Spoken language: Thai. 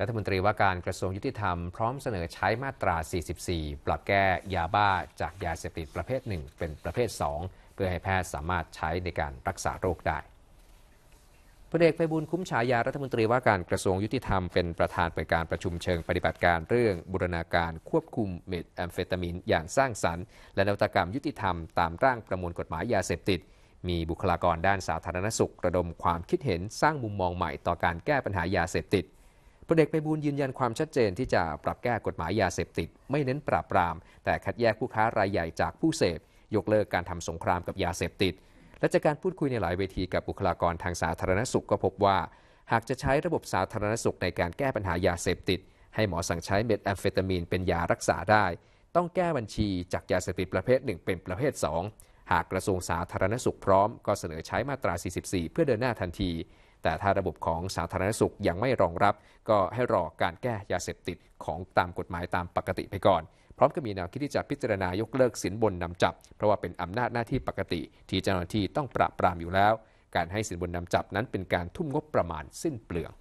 รัฐมนตรีว่าการกระทรวงยุติธรรมพร้อมเสนอใช้มาตรา 44 ปรับแก้ยาบ้าจากยาเสพติดประเภท 1 เป็นประเภท 2 เพื่อให้แพทย์สามารถใช้ในการรักษาโรคได้พลเอกไปบุญคุ้มฉายารัฐมนตรีว่าการกระทรวงยุติธรรมเป็นประธานเปิดการประชุมเชิงปฏิบัติการเรื่องบูรณาการควบคุมเมทแอมเฟตามินอย่างสร้างสรรค์ และนวัตกรรมยุติธรรมตามร่างประมวลกฎหมายยาเสพติด มีบุคลากรด้านสาธารณสุข ระดมความคิดเห็นสร้างมุมมองใหม่ต่อการแก้ปัญหายาเสพติด พลเอกไปบูลยืนยันความชัดเจนที่จะปรับแก้กฎหมายยาเสพติด ไม่เน้นปราบปราม แต่คัดแยกผู้ค้ารายใหญ่จากผู้เสพ ยกเลิกการทำสงครามกับยาเสพติด และจากการพูดคุยในหลายเวทีกับบุคลากรทางสาธารณสุขก็พบว่า หากจะใช้ระบบสาธารณสุขในการแก้ปัญหายาเสพติด ให้หมอสั่งใช้เม็ดแอมเฟตามีนเป็นยารักษาได้ ต้องแก้บัญชีจากยาเสพติดประเภทหนึ่งเป็นประเภท 2 หากกระทรวงสาธารณสุขพร้อม ก็เสนอใช้มาตรา 44 เพื่อเดินหน้าทันที แต่ถ้าระบบของสาธารณสุขยังไม่รองรับ ก็ให้รอการแก้ยาเสพติดของตามกฎหมายตามปกติไปก่อน พร้อมกับมีแนวคิดที่จะพิจารณายกเลิกสินบนนำจับ เพราะว่าเป็นอำนาจหน้าที่ปกติ ที่เจ้าหน้าที่ต้องปราบปรามอยู่แล้ว การให้สินบนนำจับนั้นเป็นการทุ่มงบประมาณสิ้นเปลือง